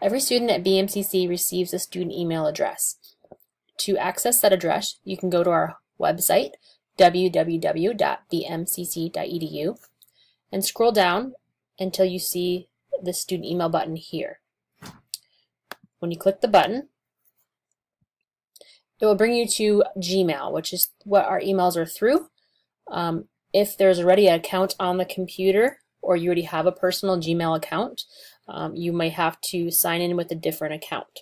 Every student at BMCC receives a student email address. To access that address, you can go to our website, www.bmcc.edu, and scroll down until you see the student email button here. When you click the button, it will bring you to Gmail, which is what our emails are through. Um, if there's already an account on the computer or you already have a personal Gmail account, um, you may have to sign in with a different account.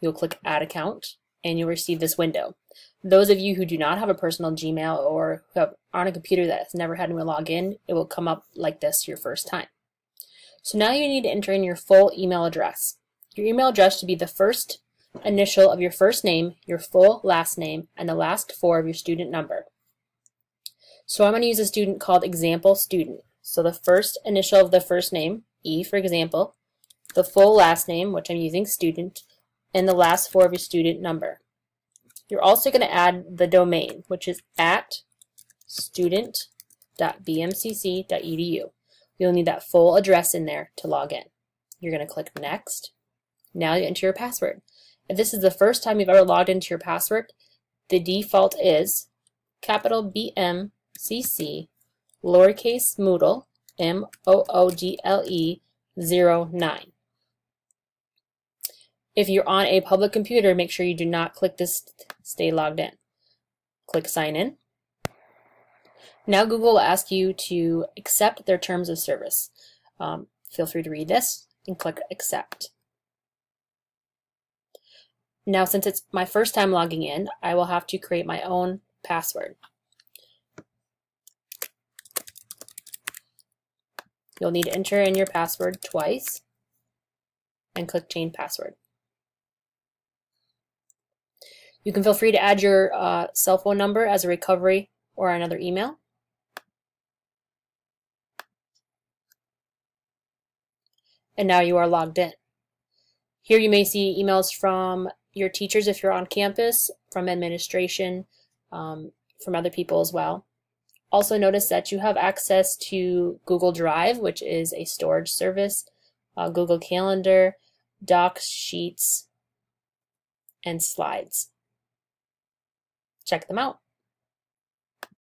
You'll click Add Account and you'll receive this window. Those of you who do not have a personal Gmail or who have on a computer that has never had to log in, it will come up like this your first time. So now you need to enter in your full email address. Your email address should be the first initial of your first name, your full last name, and the last four of your student number. So I'm going to use a student called example student. So the first initial of the first name, E for example, the full last name, which I'm using student, and the last four of your student number. You're also going to add the domain, which is at student.bmcc.edu. You'll need that full address in there to log in. You're going to click Next. Now you enter your password. If this is the first time you've ever logged into your password, the default is capital BMCC, lowercase Moodle, M-O-O-D-L-E, 09. If you're on a public computer, make sure you do not click this stay logged in. Click sign in. Now Google will ask you to accept their terms of service. Um, feel free to read this and click accept. Now since it's my first time logging in, I will have to create my own password. You'll need to enter in your password twice and click change password. You can feel free to add your uh, cell phone number as a recovery or another email. And now you are logged in. Here you may see emails from your teachers if you're on campus, from administration, um, from other people as well. Also notice that you have access to Google Drive, which is a storage service, uh, Google Calendar, Docs, Sheets, and Slides. Check them out.